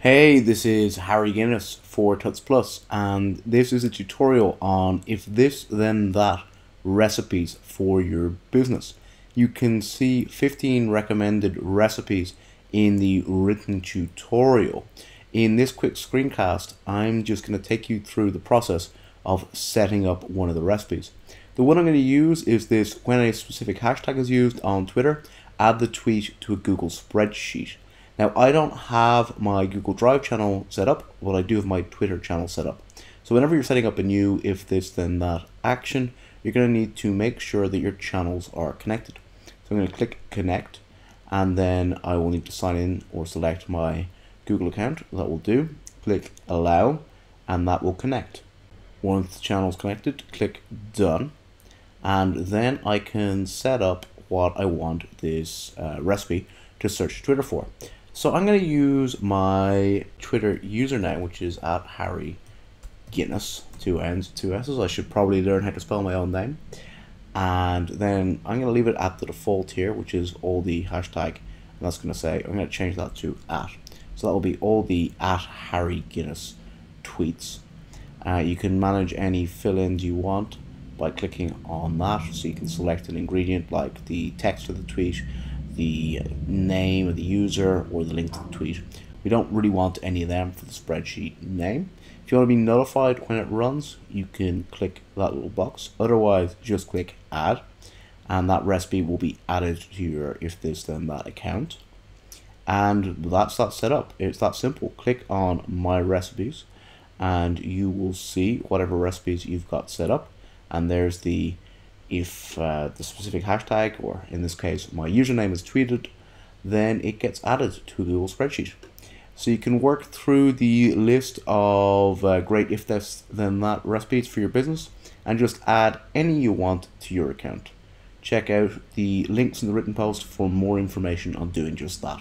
Hey, this is Harry Guinness for Tuts Plus, and this is a tutorial on if this then that recipes for your business. You can see 15 recommended recipes in the written tutorial. In this quick screencast, I'm just going to take you through the process of setting up one of the recipes. The one I'm going to use is this when a specific hashtag is used on Twitter, add the tweet to a Google spreadsheet. Now, I don't have my Google Drive channel set up, but I do have my Twitter channel set up. So whenever you're setting up a new if this then that action, you're going to need to make sure that your channels are connected. So I'm going to click connect and then I will need to sign in or select my Google account. That will do. Click allow and that will connect. Once the channel is connected, click done and then I can set up what I want this uh, recipe to search Twitter for. So I'm going to use my Twitter username, which is at Harry Guinness, two N's, two S's. I should probably learn how to spell my own name. And then I'm going to leave it at the default here, which is all the hashtag. And that's going to say, I'm going to change that to at. So that will be all the at Harry Guinness tweets. Uh, you can manage any fill-ins you want by clicking on that. So you can select an ingredient like the text of the tweet, the name of the user or the link to the tweet. We don't really want any of them for the spreadsheet name. If you want to be notified when it runs, you can click that little box. Otherwise, just click add and that recipe will be added to your if this then that account. And that's that set up. It's that simple. Click on my recipes and you will see whatever recipes you've got set up. And there's the if uh, the specific hashtag, or in this case, my username is tweeted, then it gets added to Google Spreadsheet. So you can work through the list of uh, great if this then that recipes for your business and just add any you want to your account. Check out the links in the written post for more information on doing just that.